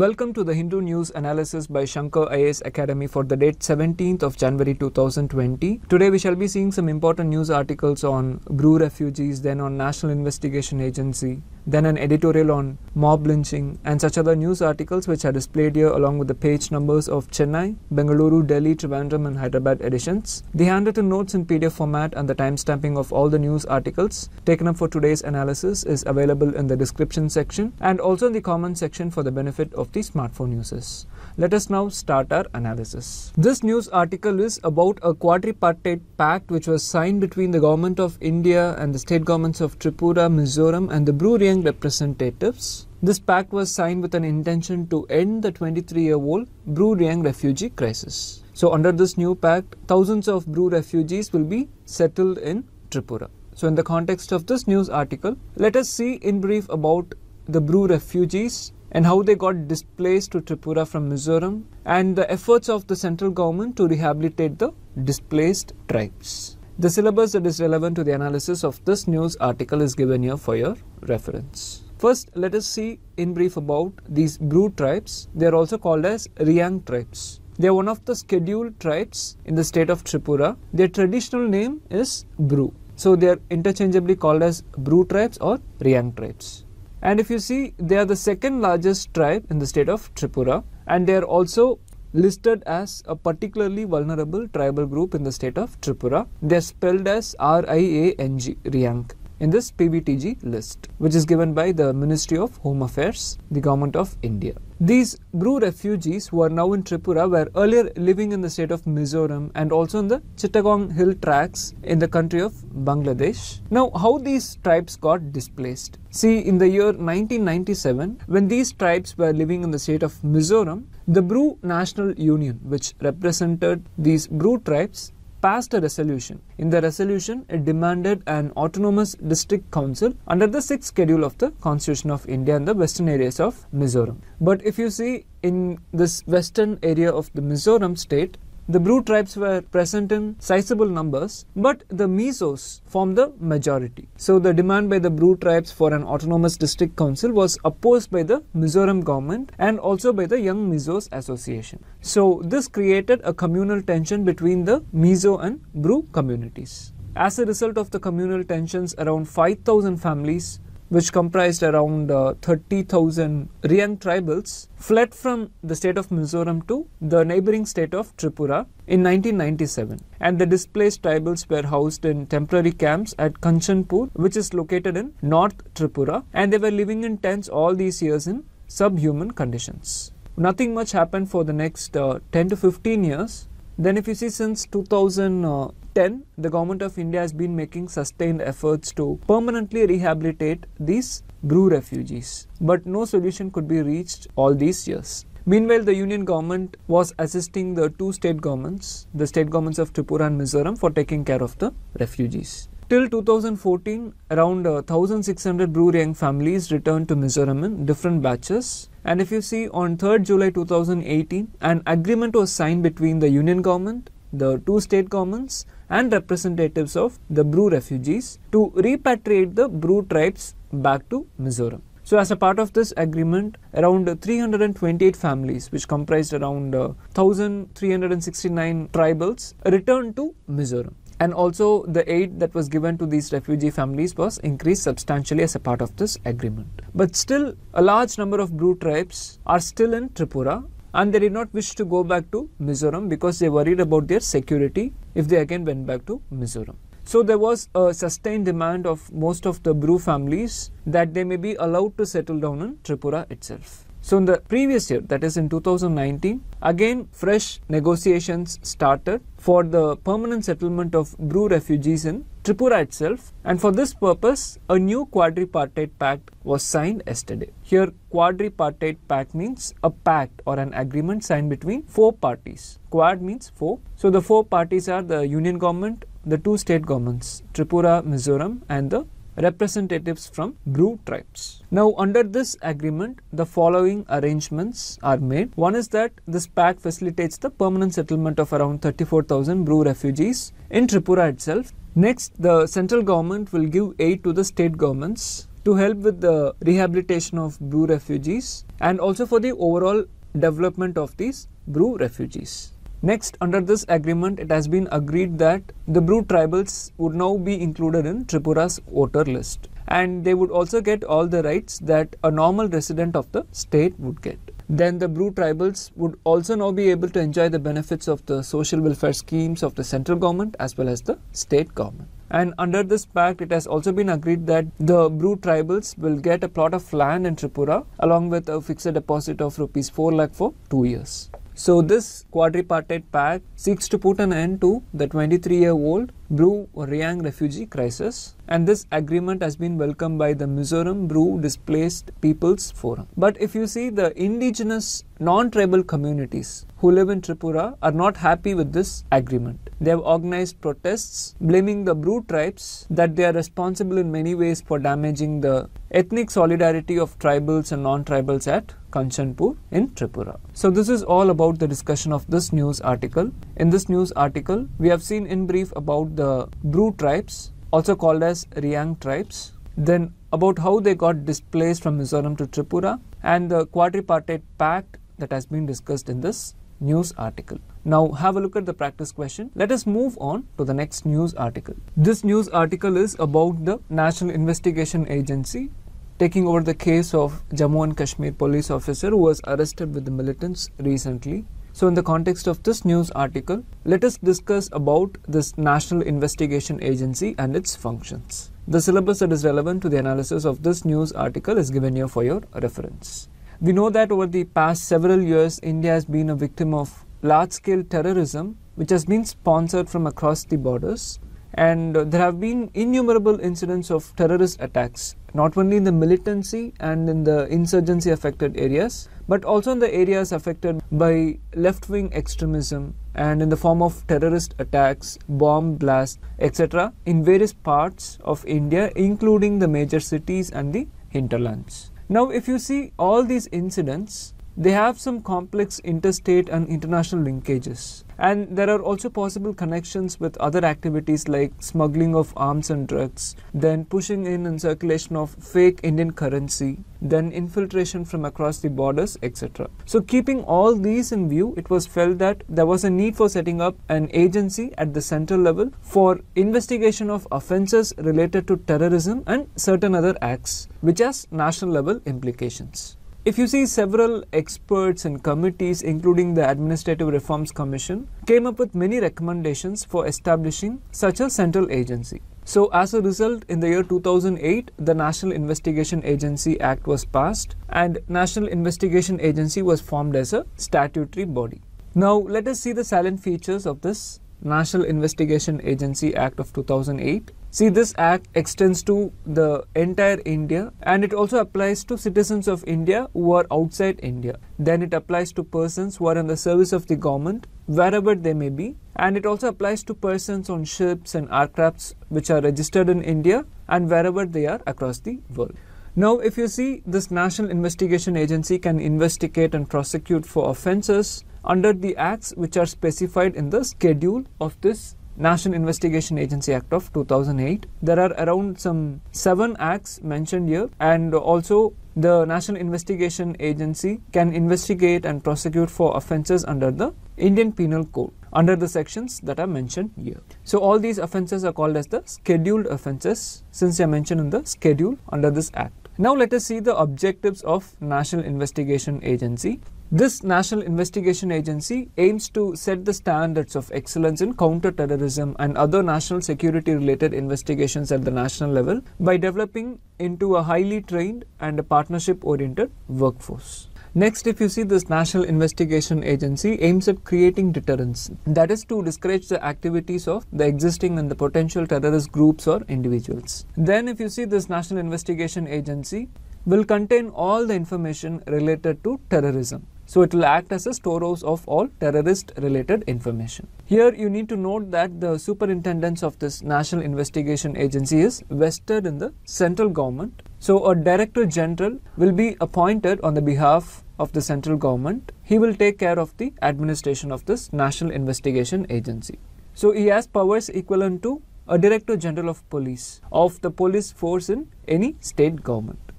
Welcome to the Hindu News Analysis by Shankar IAS Academy for the date 17th of January 2020. Today we shall be seeing some important news articles on Bru refugees, then on National Investigation Agency, then an editorial on mob lynching, and such other news articles which are displayed here along with the page numbers of Chennai, Bengaluru, Delhi, Trivandrum, and Hyderabad editions. The handwritten notes in PDF format and the timestamping of all the news articles taken up for today's analysis is available in the description section and also in the comment section for the benefit of the smartphone users. Let us now start our analysis. This news article is about a quadripartite pact which was signed between the government of India and the state governments of Tripura, Mizoram, and the Bru Reang representatives. This pact was signed with an intention to end the 23 year old Bru Reang refugee crisis. So, under this new pact, thousands of Bru refugees will be settled in Tripura. So, in the context of this news article, let us see in brief about the Bru refugees and how they got displaced to Tripura from Mizoram and the efforts of the central government to rehabilitate the displaced tribes. The syllabus that is relevant to the analysis of this news article is given here for your reference. First, let us see in brief about these Bru tribes. They are also called as Riang tribes. They are one of the scheduled tribes in the state of Tripura. Their traditional name is Bru. So they are interchangeably called as Bru tribes or Riang tribes. And if you see, they are the second largest tribe in the state of Tripura, and they are also listed as a particularly vulnerable tribal group in the state of Tripura. They are spelled as R I A N G, Riang in this PVTG list, which is given by the Ministry of Home Affairs, the Government of India. These Bru refugees who are now in Tripura were earlier living in the state of Mizoram and also in the Chittagong hill tracts in the country of Bangladesh. Now, how these tribes got displaced? See, in the year 1997, when these tribes were living in the state of Mizoram, the Bru National Union, which represented these Bru tribes, passed a resolution. In the resolution, it demanded an autonomous district council under the sixth schedule of the Constitution of India in the western areas of Mizoram. But if you see in this western area of the Mizoram state, the Bru tribes were present in sizable numbers, but the Mizos formed the majority. So the demand by the Bru tribes for an autonomous district council was opposed by the Mizoram government and also by the Young Mizos Association. So this created a communal tension between the Mizo and Bru communities. As a result of the communal tensions, around 5,000 families which comprised around uh, 30,000 Riang tribals, fled from the state of Mizoram to the neighboring state of Tripura in 1997. And the displaced tribals were housed in temporary camps at Kanchanpur, which is located in North Tripura, and they were living in tents all these years in subhuman conditions. Nothing much happened for the next uh, 10 to 15 years. Then, if you see since 2000, uh, 10, the government of India has been making sustained efforts to permanently rehabilitate these Bru refugees, but no solution could be reached all these years. Meanwhile, the union government was assisting the two state governments, the state governments of Tripura and Mizoram, for taking care of the refugees. Till 2014, around uh, 1,600 Bru Reang families returned to Mizoram in different batches. And if you see, on 3rd July 2018, an agreement was signed between the union government, the two state governments, and representatives of the Bru refugees to repatriate the Bru tribes back to Mizoram. So, as a part of this agreement, around 328 families, which comprised around uh, 1,369 tribals, returned to Mizoram. And also, the aid that was given to these refugee families was increased substantially as a part of this agreement. But still, a large number of Bru tribes are still in Tripura and they did not wish to go back to Mizoram because they worried about their security if they again went back to Mizoram. So there was a sustained demand of most of the Bru families that they may be allowed to settle down in Tripura itself. So in the previous year, that is in 2019, again fresh negotiations started for the permanent settlement of Bru refugees in Tripura itself and for this purpose a new quadripartite pact was signed yesterday. Here quadripartite pact means a pact or an agreement signed between four parties. Quad means four. So the four parties are the union government, the two state governments Tripura, Mizoram and the representatives from Bru tribes. Now, under this agreement, the following arrangements are made. One is that this pact facilitates the permanent settlement of around 34,000 Bru refugees in Tripura itself. Next, the central government will give aid to the state governments to help with the rehabilitation of Bru refugees and also for the overall development of these Bru refugees. Next, under this agreement, it has been agreed that the Bru tribals would now be included in Tripura's voter list and they would also get all the rights that a normal resident of the state would get. Then the Bru tribals would also now be able to enjoy the benefits of the social welfare schemes of the central government as well as the state government. And under this pact, it has also been agreed that the Bru tribals will get a plot of land in Tripura along with a fixed deposit of rupees 4 lakh for two years. So this quadripartite pact seeks to put an end to the 23-year-old Bru Riang refugee crisis and this agreement has been welcomed by the Mizoram Bru Displaced Peoples Forum. But if you see the indigenous non-tribal communities who live in Tripura are not happy with this agreement. They have organized protests blaming the Bru tribes that they are responsible in many ways for damaging the ethnic solidarity of tribals and non-tribals at Kanchanpur in Tripura. So this is all about the discussion of this news article. In this news article, we have seen in brief about the Bru tribes, also called as Riang tribes, then about how they got displaced from Mizoram to Tripura, and the quadripartite pact that has been discussed in this news article. Now have a look at the practice question. Let us move on to the next news article. This news article is about the National Investigation Agency taking over the case of Jammu and Kashmir police officer who was arrested with the militants recently. So in the context of this news article, let us discuss about this National Investigation Agency and its functions. The syllabus that is relevant to the analysis of this news article is given here for your reference. We know that over the past several years, India has been a victim of large-scale terrorism which has been sponsored from across the borders and there have been innumerable incidents of terrorist attacks not only in the militancy and in the insurgency affected areas but also in the areas affected by left wing extremism and in the form of terrorist attacks bomb blasts etc in various parts of india including the major cities and the hinterlands. Now if you see all these incidents they have some complex interstate and international linkages and there are also possible connections with other activities like smuggling of arms and drugs, then pushing in and circulation of fake Indian currency, then infiltration from across the borders, etc. So, keeping all these in view, it was felt that there was a need for setting up an agency at the central level for investigation of offences related to terrorism and certain other acts, which has national level implications. If you see several experts and committees, including the Administrative Reforms Commission, came up with many recommendations for establishing such a central agency. So, as a result, in the year 2008, the National Investigation Agency Act was passed and National Investigation Agency was formed as a statutory body. Now, let us see the salient features of this National Investigation Agency Act of 2008. See, this act extends to the entire India and it also applies to citizens of India who are outside India. Then it applies to persons who are in the service of the government wherever they may be. And it also applies to persons on ships and aircrafts which are registered in India and wherever they are across the world. Now, if you see, this National Investigation Agency can investigate and prosecute for offences under the acts which are specified in the schedule of this National Investigation Agency Act of 2008. There are around some seven acts mentioned here, and also the National Investigation Agency can investigate and prosecute for offences under the Indian Penal Code under the sections that are mentioned here. So all these offences are called as the scheduled offences since they are mentioned in the schedule under this act. Now let us see the objectives of National Investigation Agency. This National Investigation Agency aims to set the standards of excellence in counter-terrorism and other national security related investigations at the national level by developing into a highly trained and a partnership oriented workforce. Next, if you see this National Investigation Agency aims at creating deterrence, that is to discourage the activities of the existing and the potential terrorist groups or individuals. Then, if you see this National Investigation Agency will contain all the information related to terrorism. So it will act as a storehouse of all terrorist related information. Here you need to note that the superintendence of this National Investigation Agency is vested in the central government. So a director general will be appointed on the behalf of the central government. He will take care of the administration of this National Investigation Agency. So he has powers equivalent to a Director General of Police of the police force in any state government.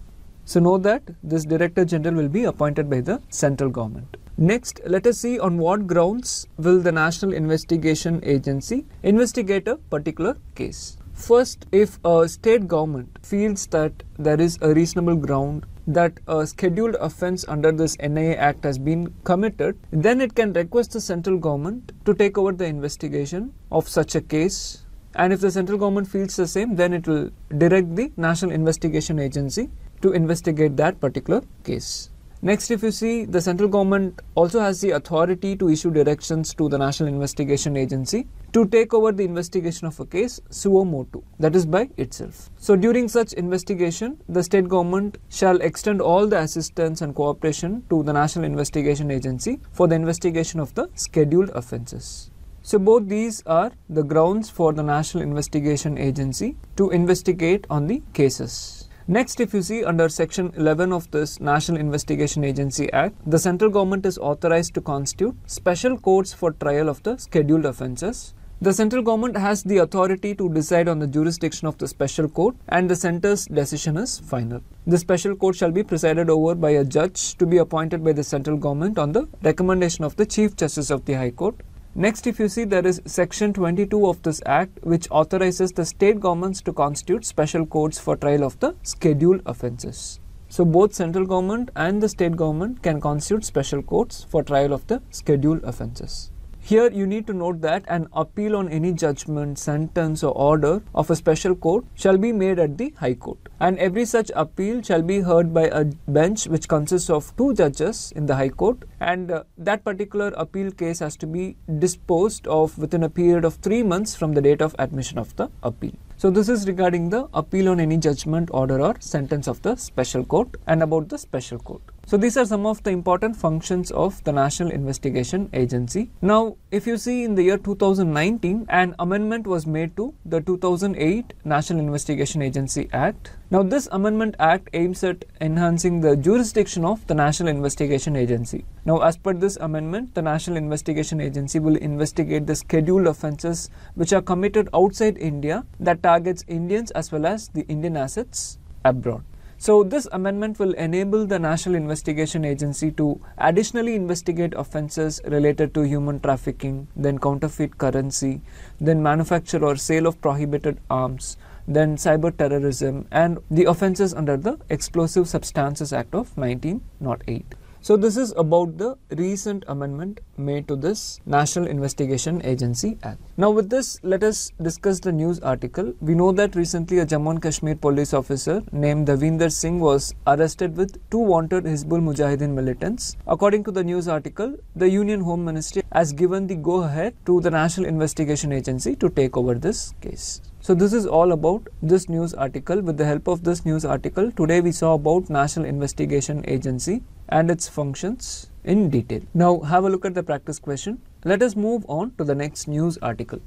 So know that this Director General will be appointed by the central government. Next, let us see on what grounds will the National Investigation Agency investigate a particular case. First, if a state government feels that there is a reasonable ground that a scheduled offence under this NIA Act has been committed, then it can request the central government to take over the investigation of such a case. And if the central government feels the same, then it will direct the National Investigation Agency to investigate that particular case. Next, if you see, the central government also has the authority to issue directions to the National Investigation Agency to take over the investigation of a case suo motu, that is by itself. So, during such investigation, the state government shall extend all the assistance and cooperation to the National Investigation Agency for the investigation of the scheduled offences. So, both these are the grounds for the National Investigation Agency to investigate on the cases. Next, if you see under section 11 of this National Investigation Agency Act, the central government is authorized to constitute special courts for trial of the scheduled offences. The central government has the authority to decide on the jurisdiction of the special court and the centre's decision is final. The special court shall be presided over by a judge to be appointed by the central government on the recommendation of the Chief Justice of the High Court Next, if you see, there is section 22 of this act which authorizes the state governments to constitute special courts for trial of the scheduled offences. So, both central government and the state government can constitute special courts for trial of the scheduled offences. Here you need to note that an appeal on any judgment, sentence or order of a special court shall be made at the High Court and every such appeal shall be heard by a bench which consists of two judges in the High Court and uh, that particular appeal case has to be disposed of within a period of 3 months from the date of admission of the appeal. So this is regarding the appeal on any judgment, order or sentence of the special court and about the special court. So these are some of the important functions of the National Investigation Agency. Now, if you see in the year 2019, an amendment was made to the 2008 National Investigation Agency Act. Now, this amendment act aims at enhancing the jurisdiction of the National Investigation Agency. Now, as per this amendment, the National Investigation Agency will investigate the scheduled offences which are committed outside India that targets Indians as well as the Indian assets abroad. So, this amendment will enable the National Investigation Agency to additionally investigate offences related to human trafficking, then counterfeit currency, then manufacture or sale of prohibited arms, then cyber terrorism, and the offences under the Explosive Substances Act of 1908. So this is about the recent amendment made to this National Investigation Agency Act. Now with this, let us discuss the news article. We know that recently a Jammu and Kashmir police officer named Davinder Singh was arrested with two wanted Hizbul Mujahideen militants. According to the news article, the Union Home Ministry has given the go-ahead to the National Investigation Agency to take over this case. So this is all about this news article. With the help of this news article, today we saw about National Investigation Agency and its functions in detail. Now have a look at the practice question. Let us move on to the next news article.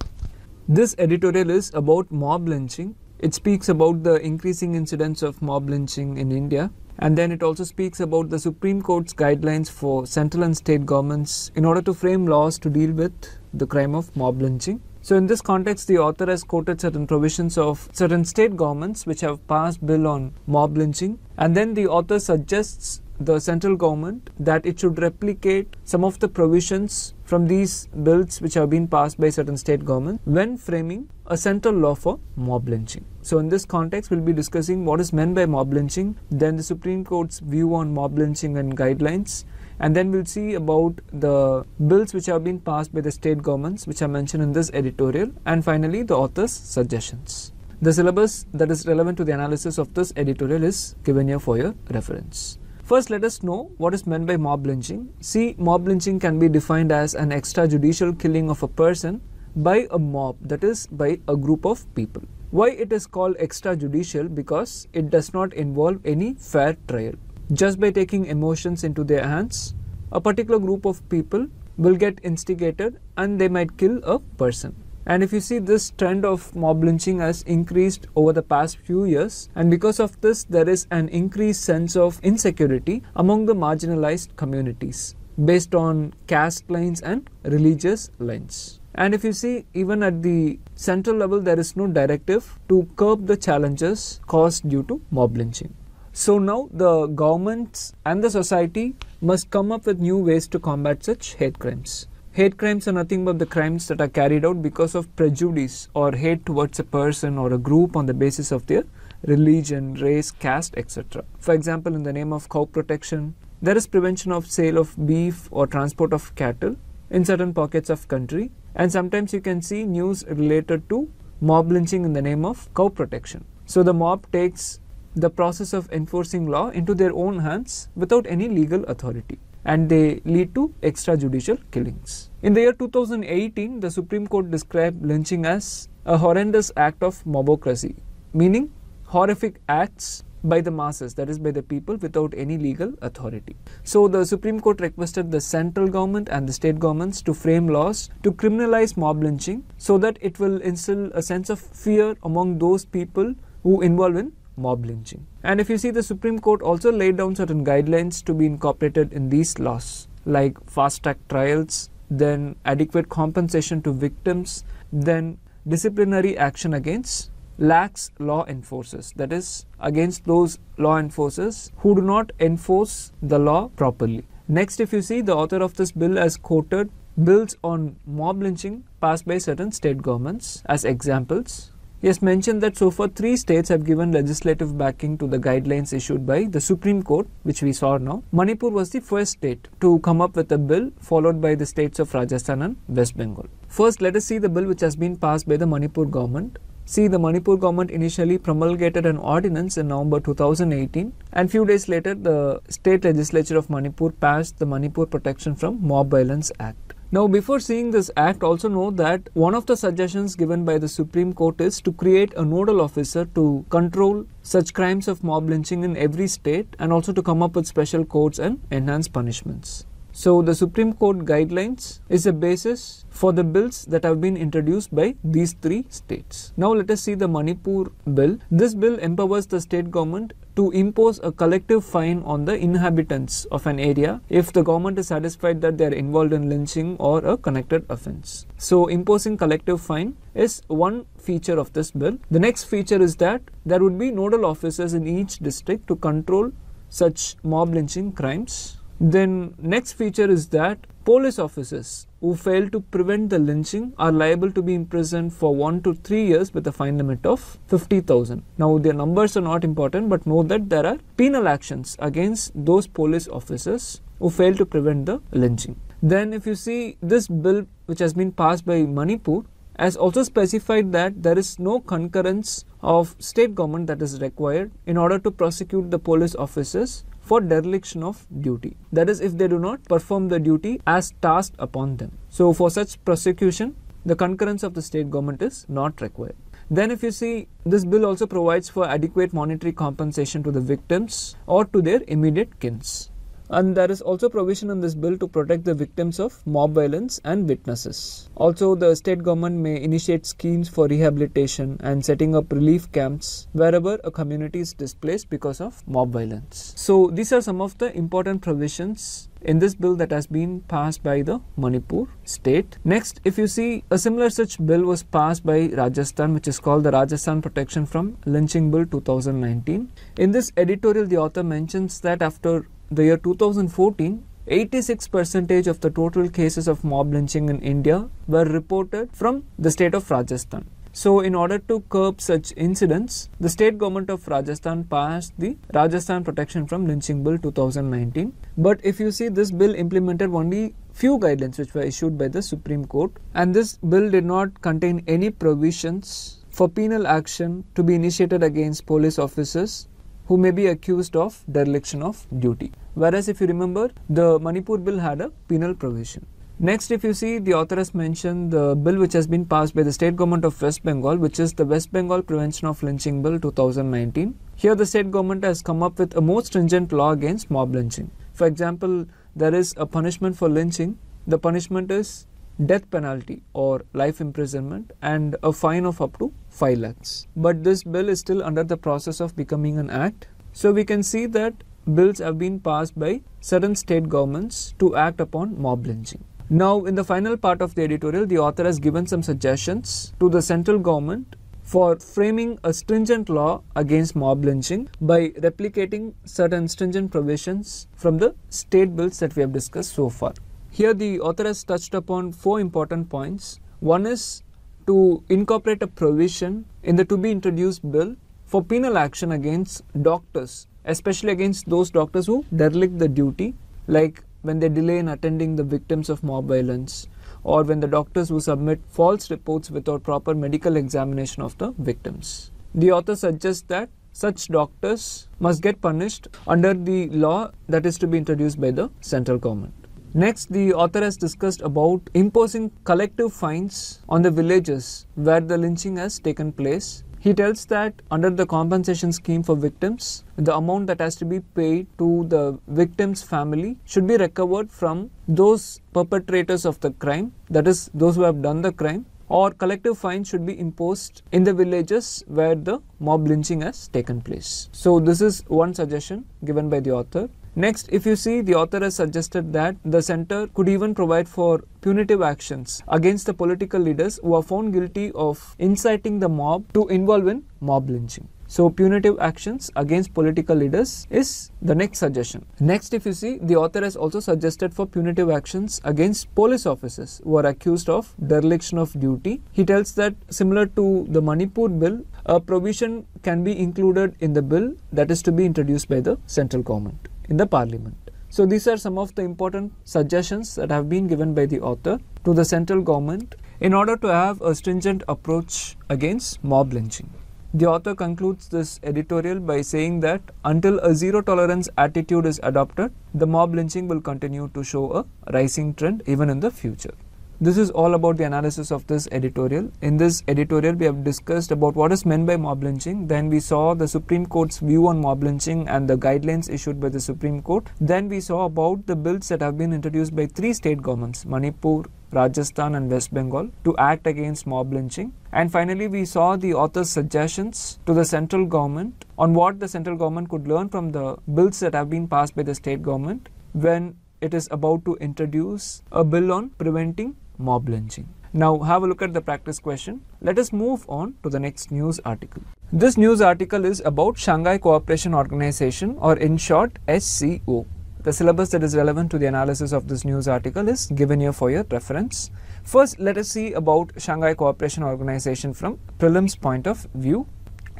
This editorial is about mob lynching. It speaks about the increasing incidence of mob lynching in India and then it also speaks about the Supreme Court's guidelines for central and state governments in order to frame laws to deal with the crime of mob lynching. So in this context, the author has quoted certain provisions of certain state governments which have passed bill on mob lynching. And then the author suggests the central government that it should replicate some of the provisions from these bills which have been passed by certain state governments when framing a central law for mob lynching. So in this context, we'll be discussing what is meant by mob lynching, then the Supreme Court's view on mob lynching and guidelines, and then we'll see about the bills which have been passed by the state governments which are mentioned in this editorial and finally the author's suggestions. The syllabus that is relevant to the analysis of this editorial is given here for your reference. First, let us know what is meant by mob lynching. See, mob lynching can be defined as an extrajudicial killing of a person by a mob, that is, by a group of people. Why it is called extrajudicial? Because it does not involve any fair trial just by taking emotions into their hands, a particular group of people will get instigated and they might kill a person. And if you see this trend of mob lynching has increased over the past few years, and because of this, there is an increased sense of insecurity among the marginalized communities based on caste lines and religious lines. And if you see, even at the central level, there is no directive to curb the challenges caused due to mob lynching. So now the governments and the society must come up with new ways to combat such hate crimes. Hate crimes are nothing but the crimes that are carried out because of prejudice or hate towards a person or a group on the basis of their religion, race, caste, etc. For example, in the name of cow protection, there is prevention of sale of beef or transport of cattle in certain pockets of country and sometimes you can see news related to mob lynching in the name of cow protection. So the mob takes the process of enforcing law into their own hands without any legal authority and they lead to extrajudicial killings. In the year 2018, the Supreme Court described lynching as a horrendous act of mobocracy, meaning horrific acts by the masses, that is, by the people without any legal authority. So, the Supreme Court requested the central government and the state governments to frame laws to criminalize mob lynching so that it will instill a sense of fear among those people who involve in mob lynching. And if you see, the Supreme Court also laid down certain guidelines to be incorporated in these laws, like fast track trials, then adequate compensation to victims, then disciplinary action against lax law enforcers, that is, against those law enforcers who do not enforce the law properly. Next, if you see, the author of this bill has quoted bills on mob lynching passed by certain state governments as examples he has mentioned that so far three states have given legislative backing to the guidelines issued by the Supreme Court, which we saw now. Manipur was the first state to come up with a bill, followed by the states of Rajasthan and West Bengal. First, let us see the bill which has been passed by the Manipur government. See, the Manipur government initially promulgated an ordinance in November 2018, and few days later, the state legislature of Manipur passed the Manipur Protection from Mob Violence Act. Now, before seeing this act, also know that one of the suggestions given by the Supreme Court is to create a nodal officer to control such crimes of mob lynching in every state and also to come up with special courts and enhance punishments. So, the Supreme Court guidelines is a basis for the bills that have been introduced by these three states. Now, let us see the Manipur bill. This bill empowers the state government to impose a collective fine on the inhabitants of an area if the government is satisfied that they are involved in lynching or a connected offense. So, imposing collective fine is one feature of this bill. The next feature is that there would be nodal officers in each district to control such mob lynching crimes then next feature is that police officers who fail to prevent the lynching are liable to be imprisoned for 1 to 3 years with a fine limit of 50,000. Now their numbers are not important but know that there are penal actions against those police officers who fail to prevent the lynching. Then if you see this bill which has been passed by Manipur has also specified that there is no concurrence of state government that is required in order to prosecute the police officers for dereliction of duty. That is, if they do not perform the duty as tasked upon them. So, for such prosecution, the concurrence of the state government is not required. Then, if you see, this bill also provides for adequate monetary compensation to the victims or to their immediate kins. And there is also provision in this bill to protect the victims of mob violence and witnesses. Also, the state government may initiate schemes for rehabilitation and setting up relief camps wherever a community is displaced because of mob violence. So, these are some of the important provisions in this bill that has been passed by the Manipur state. Next, if you see a similar such bill was passed by Rajasthan, which is called the Rajasthan Protection from Lynching Bill 2019. In this editorial, the author mentions that after the year 2014, 86 percentage of the total cases of mob lynching in India were reported from the state of Rajasthan. So, in order to curb such incidents, the state government of Rajasthan passed the Rajasthan Protection from Lynching Bill 2019. But if you see, this bill implemented only few guidelines which were issued by the Supreme Court, and this bill did not contain any provisions for penal action to be initiated against police officers who may be accused of dereliction of duty. Whereas, if you remember, the Manipur bill had a penal provision. Next, if you see, the author has mentioned the bill which has been passed by the state government of West Bengal, which is the West Bengal Prevention of Lynching Bill 2019. Here, the state government has come up with a more stringent law against mob lynching. For example, there is a punishment for lynching. The punishment is death penalty or life imprisonment and a fine of up to 5 lakhs. But this bill is still under the process of becoming an act. So we can see that bills have been passed by certain state governments to act upon mob lynching. Now, in the final part of the editorial, the author has given some suggestions to the central government for framing a stringent law against mob lynching by replicating certain stringent provisions from the state bills that we have discussed so far. Here, the author has touched upon four important points. One is to incorporate a provision in the to be introduced bill for penal action against doctors, especially against those doctors who derelict the duty, like when they delay in attending the victims of mob violence or when the doctors who submit false reports without proper medical examination of the victims. The author suggests that such doctors must get punished under the law that is to be introduced by the central government. Next, the author has discussed about imposing collective fines on the villages where the lynching has taken place he tells that under the compensation scheme for victims, the amount that has to be paid to the victim's family should be recovered from those perpetrators of the crime, that is, those who have done the crime, or collective fines should be imposed in the villages where the mob lynching has taken place. So, this is one suggestion given by the author. Next, if you see, the author has suggested that the center could even provide for punitive actions against the political leaders who are found guilty of inciting the mob to involve in mob lynching. So, punitive actions against political leaders is the next suggestion. Next, if you see, the author has also suggested for punitive actions against police officers who are accused of dereliction of duty. He tells that similar to the Manipur bill, a provision can be included in the bill that is to be introduced by the central government in the parliament. So these are some of the important suggestions that have been given by the author to the central government in order to have a stringent approach against mob lynching. The author concludes this editorial by saying that until a zero tolerance attitude is adopted, the mob lynching will continue to show a rising trend even in the future. This is all about the analysis of this editorial. In this editorial, we have discussed about what is meant by mob lynching. Then we saw the Supreme Court's view on mob lynching and the guidelines issued by the Supreme Court. Then we saw about the bills that have been introduced by three state governments, Manipur, Rajasthan and West Bengal to act against mob lynching. And finally, we saw the author's suggestions to the central government on what the central government could learn from the bills that have been passed by the state government when it is about to introduce a bill on preventing mob lynching. Now have a look at the practice question. Let us move on to the next news article. This news article is about Shanghai Cooperation Organization or in short SCO. The syllabus that is relevant to the analysis of this news article is given here for your reference. First, let us see about Shanghai Cooperation Organization from prelims point of view.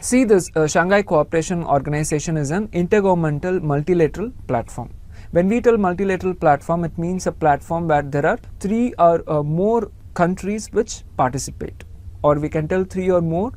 See this uh, Shanghai Cooperation Organization is an intergovernmental multilateral platform. When we tell multilateral platform, it means a platform where there are three or uh, more countries which participate, or we can tell three or more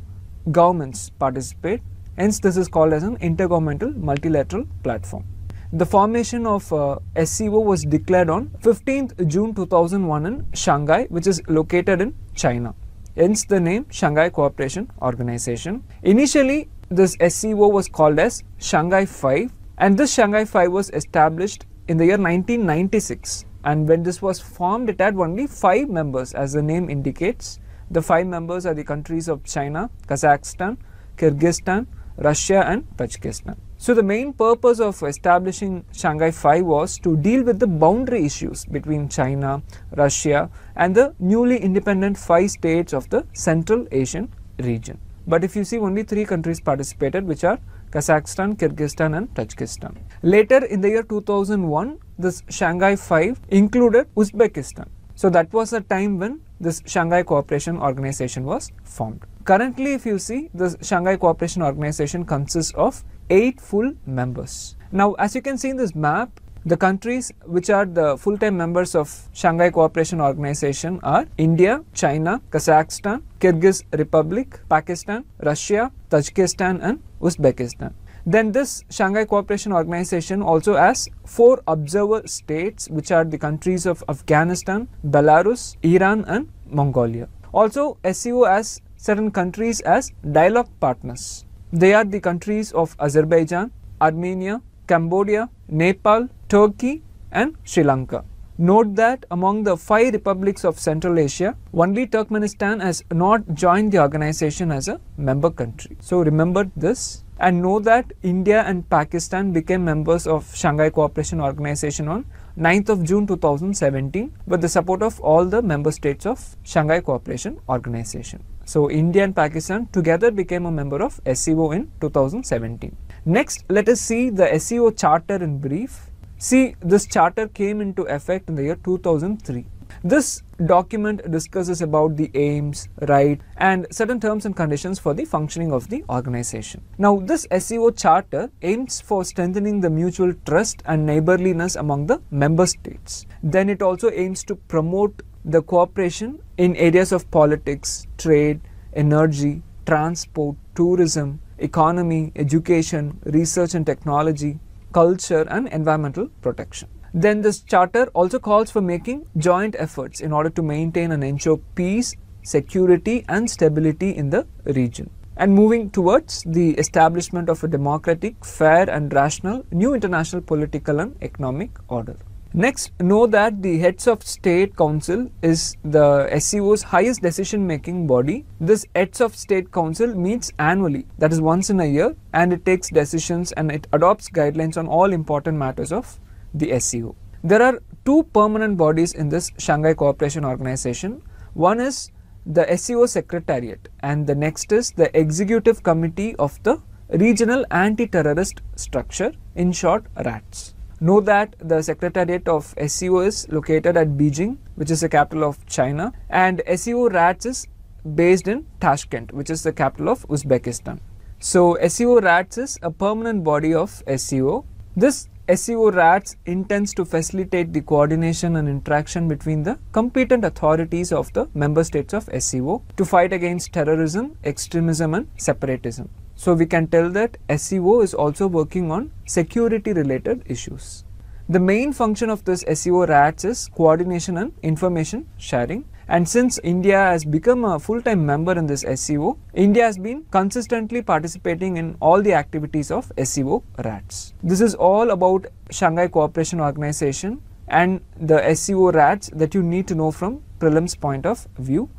governments participate. Hence, this is called as an intergovernmental multilateral platform. The formation of uh, SCO was declared on 15th June 2001 in Shanghai, which is located in China. Hence the name Shanghai Cooperation Organization. Initially, this SCO was called as Shanghai 5 and this Shanghai 5 was established in the year 1996. And when this was formed, it had only five members, as the name indicates. The five members are the countries of China, Kazakhstan, Kyrgyzstan, Russia, and Tajikistan. So, the main purpose of establishing Shanghai 5 was to deal with the boundary issues between China, Russia, and the newly independent five states of the Central Asian region. But if you see, only three countries participated, which are Kazakhstan, Kyrgyzstan and Tajikistan. Later in the year 2001, this Shanghai 5 included Uzbekistan. So that was the time when this Shanghai Cooperation Organization was formed. Currently, if you see, the Shanghai Cooperation Organization consists of eight full members. Now, as you can see in this map, the countries which are the full-time members of Shanghai Cooperation Organization are India, China, Kazakhstan, Kyrgyz Republic, Pakistan, Russia, Tajikistan and Uzbekistan. Then this Shanghai Cooperation Organization also has four observer states which are the countries of Afghanistan, Belarus, Iran and Mongolia. Also SCO has certain countries as dialogue partners. They are the countries of Azerbaijan, Armenia, Cambodia, Nepal, Turkey and Sri Lanka. Note that among the five republics of Central Asia, only Turkmenistan has not joined the organization as a member country. So remember this and know that India and Pakistan became members of Shanghai Cooperation Organization on 9th of June 2017 with the support of all the member states of Shanghai Cooperation Organization. So India and Pakistan together became a member of SCO in 2017. Next, let us see the SCO charter in brief. See, this charter came into effect in the year 2003. This document discusses about the aims, right, and certain terms and conditions for the functioning of the organization. Now, this SCO charter aims for strengthening the mutual trust and neighborliness among the member states. Then it also aims to promote the cooperation in areas of politics, trade, energy, transport, tourism, economy, education, research and technology, culture and environmental protection. Then this charter also calls for making joint efforts in order to maintain and ensure peace, security and stability in the region and moving towards the establishment of a democratic, fair and rational new international political and economic order. Next, know that the Heads of State Council is the SCO's highest decision making body. This Heads of State Council meets annually, that is once in a year, and it takes decisions and it adopts guidelines on all important matters of the SCO. There are two permanent bodies in this Shanghai Cooperation Organization. One is the SCO Secretariat and the next is the Executive Committee of the Regional Anti-Terrorist Structure, in short RATS. Know that the Secretariat of SCO is located at Beijing, which is the capital of China, and SCO RATS is based in Tashkent, which is the capital of Uzbekistan. So, SCO RATS is a permanent body of SCO. This SCO RATS intends to facilitate the coordination and interaction between the competent authorities of the member states of SCO to fight against terrorism, extremism and separatism. So we can tell that SCO is also working on security related issues. The main function of this SCO RATS is coordination and information sharing and since India has become a full time member in this SCO, India has been consistently participating in all the activities of SCO RATS. This is all about Shanghai Cooperation Organization and the SCO RATS that you need to know from prelims point of view.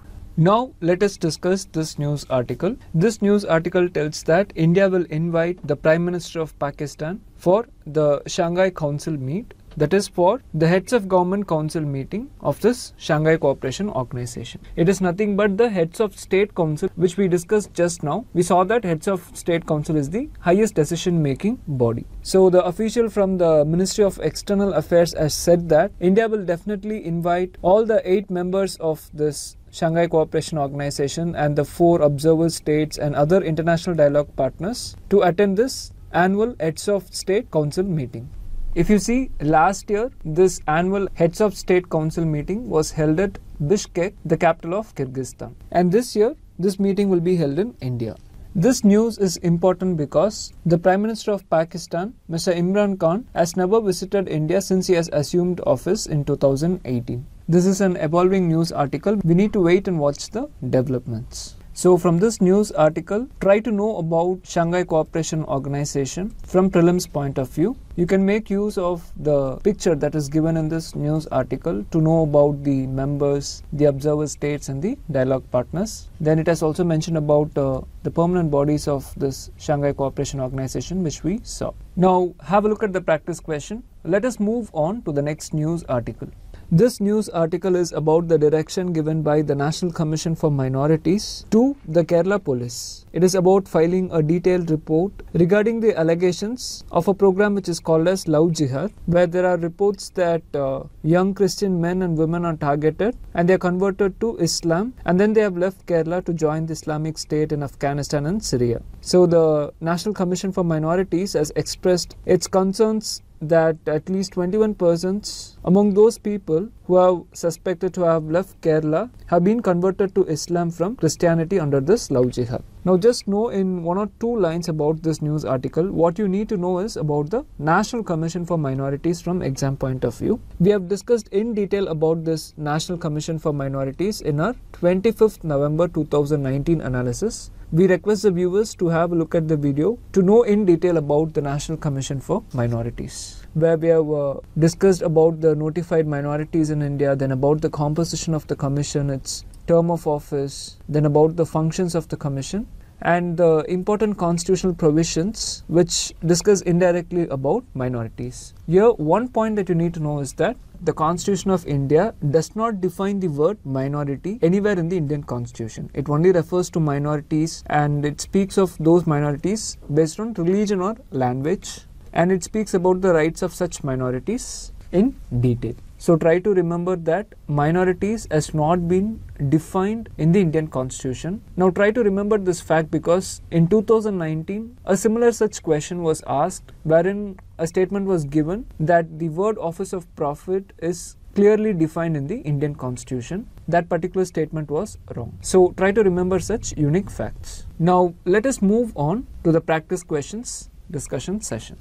Now let us discuss this news article. This news article tells that India will invite the Prime Minister of Pakistan for the Shanghai Council meet that is for the heads of government council meeting of this Shanghai Cooperation Organization. It is nothing but the heads of state council which we discussed just now. We saw that heads of state council is the highest decision making body. So the official from the Ministry of External Affairs has said that India will definitely invite all the eight members of this Shanghai Cooperation Organization and the four observer states and other international dialogue partners to attend this annual Heads of State Council meeting. If you see, last year, this annual Heads of State Council meeting was held at Bishkek, the capital of Kyrgyzstan. And this year, this meeting will be held in India. This news is important because the Prime Minister of Pakistan, Mr. Imran Khan, has never visited India since he has assumed office in 2018. This is an evolving news article. We need to wait and watch the developments. So from this news article, try to know about Shanghai Cooperation Organization from prelims point of view. You can make use of the picture that is given in this news article to know about the members, the observer states and the dialogue partners. Then it has also mentioned about uh, the permanent bodies of this Shanghai Cooperation Organization which we saw. Now have a look at the practice question. Let us move on to the next news article. This news article is about the direction given by the National Commission for Minorities to the Kerala Police. It is about filing a detailed report regarding the allegations of a program which is called as Love Jihad, where there are reports that uh, young Christian men and women are targeted and they are converted to Islam and then they have left Kerala to join the Islamic State in Afghanistan and Syria. So the National Commission for Minorities has expressed its concerns that at least 21 persons among those people who are suspected to have left Kerala have been converted to Islam from Christianity under this love jihad. Now just know in one or two lines about this news article what you need to know is about the National Commission for Minorities from exam point of view. We have discussed in detail about this National Commission for Minorities in our 25th November 2019 analysis we request the viewers to have a look at the video to know in detail about the National Commission for Minorities, where we have uh, discussed about the notified minorities in India, then about the composition of the commission, its term of office, then about the functions of the commission. And the important constitutional provisions which discuss indirectly about minorities. Here, one point that you need to know is that the Constitution of India does not define the word minority anywhere in the Indian Constitution. It only refers to minorities and it speaks of those minorities based on religion or language and it speaks about the rights of such minorities in detail. So try to remember that minorities has not been defined in the Indian constitution. Now try to remember this fact because in 2019 a similar such question was asked wherein a statement was given that the word office of profit is clearly defined in the Indian constitution. That particular statement was wrong. So try to remember such unique facts. Now let us move on to the practice questions discussion session.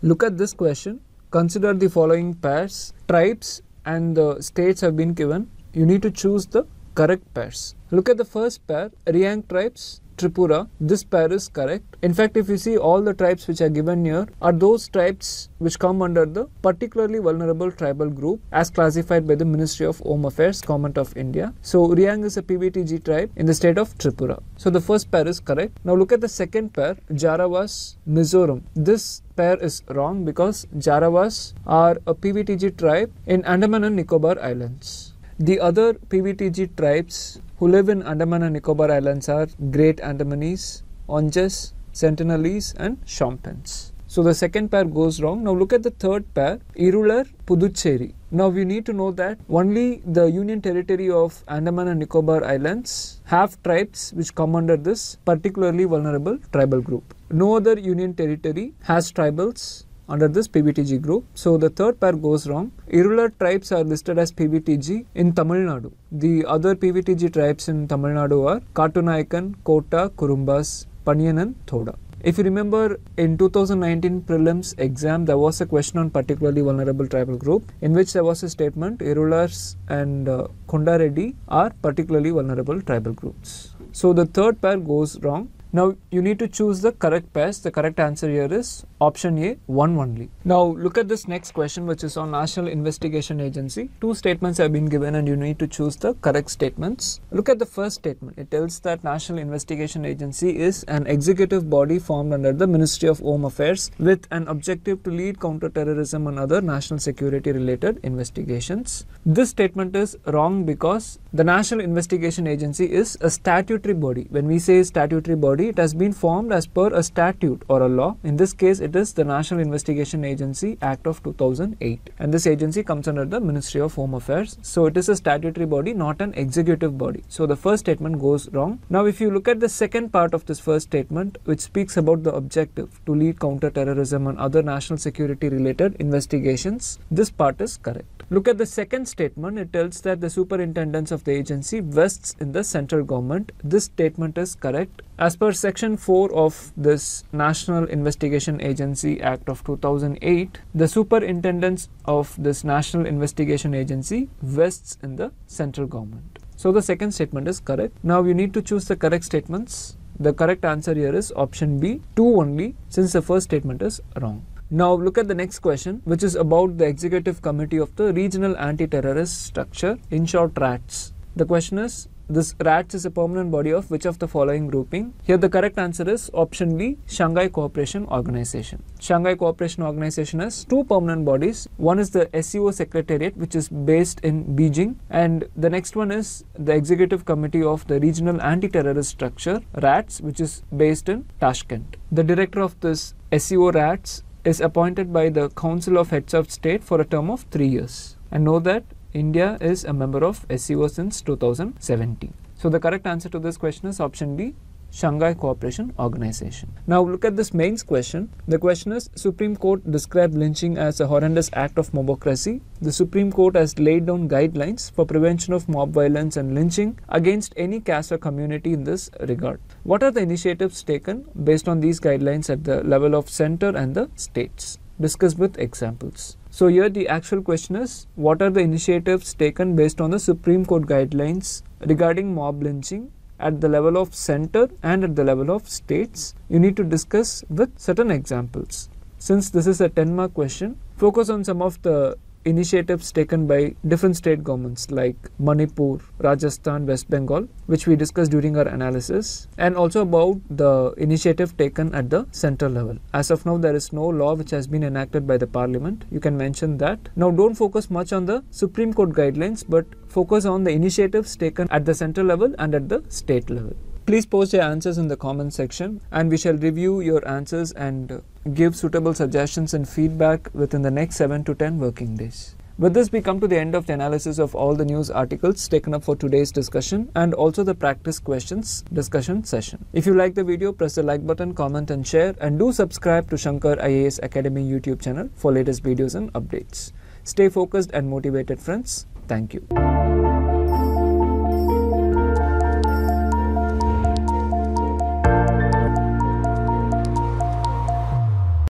Look at this question consider the following pairs. Tribes and the states have been given. You need to choose the correct pairs. Look at the first pair Reang tribes Tripura, this pair is correct. In fact, if you see all the tribes which are given here are those tribes which come under the particularly vulnerable tribal group as classified by the Ministry of Home Affairs, Government of India. So, Reang is a PVTG tribe in the state of Tripura. So, the first pair is correct. Now, look at the second pair, Jarawas, Mizoram. This pair is wrong because Jarawas are a PVTG tribe in Andaman and Nicobar Islands. The other PVTG tribes who live in Andaman and Nicobar Islands are Great Andamanese, Onges, Sentinelese, and Shompens. So the second pair goes wrong. Now look at the third pair, Irular Puducherry. Now we need to know that only the Union Territory of Andaman and Nicobar Islands have tribes which come under this particularly vulnerable tribal group. No other Union Territory has tribals under this PVTG group. So the third pair goes wrong. Irular tribes are listed as PVTG in Tamil Nadu. The other PVTG tribes in Tamil Nadu are Kattunayakkan, Kota, Kurumbas, Paniyan and Thoda. If you remember in 2019 prelims exam there was a question on particularly vulnerable tribal group in which there was a statement Irulars and uh, are particularly vulnerable tribal groups. So the third pair goes wrong now you need to choose the correct pairs. The correct answer here is option A, one only. Now look at this next question which is on National Investigation Agency. Two statements have been given and you need to choose the correct statements. Look at the first statement. It tells that National Investigation Agency is an executive body formed under the Ministry of Home Affairs with an objective to lead counterterrorism and other national security related investigations. This statement is wrong because the National Investigation Agency is a statutory body. When we say statutory body, body, it has been formed as per a statute or a law. In this case, it is the National Investigation Agency Act of 2008. And this agency comes under the Ministry of Home Affairs. So it is a statutory body, not an executive body. So the first statement goes wrong. Now, if you look at the second part of this first statement, which speaks about the objective to lead counterterrorism and other national security related investigations, this part is correct. Look at the second statement. It tells that the superintendence of the agency vests in the central government. This statement is correct. As per section 4 of this National Investigation Agency Act of 2008, the superintendence of this National Investigation Agency vests in the central government. So the second statement is correct. Now you need to choose the correct statements. The correct answer here is option B, 2 only, since the first statement is wrong. Now look at the next question which is about the executive committee of the regional anti-terrorist structure in short RATS. The question is this RATS is a permanent body of which of the following grouping? Here the correct answer is option B, Shanghai Cooperation Organization. Shanghai Cooperation Organization has two permanent bodies. One is the SCO Secretariat which is based in Beijing and the next one is the Executive Committee of the Regional Anti-Terrorist Structure, RATS, which is based in Tashkent. The director of this SCO RATS is appointed by the Council of Heads of State for a term of three years. And know that India is a member of SCO since 2017. So the correct answer to this question is option B, Shanghai Cooperation Organization. Now look at this mains question. The question is Supreme Court described lynching as a horrendous act of mobocracy. The Supreme Court has laid down guidelines for prevention of mob violence and lynching against any caste or community in this regard. What are the initiatives taken based on these guidelines at the level of center and the states? Discuss with examples. So here the actual question is what are the initiatives taken based on the Supreme Court guidelines regarding mob lynching at the level of center and at the level of states, you need to discuss with certain examples. Since this is a 10 mark question, focus on some of the initiatives taken by different state governments like Manipur, Rajasthan, West Bengal, which we discussed during our analysis, and also about the initiative taken at the central level. As of now, there is no law which has been enacted by the parliament. You can mention that. Now, don't focus much on the Supreme Court guidelines, but focus on the initiatives taken at the central level and at the state level. Please post your answers in the comment section and we shall review your answers and uh, give suitable suggestions and feedback within the next 7 to 10 working days. With this, we come to the end of the analysis of all the news articles taken up for today's discussion and also the practice questions discussion session. If you like the video, press the like button, comment and share and do subscribe to Shankar IAS Academy YouTube channel for latest videos and updates. Stay focused and motivated friends. Thank you.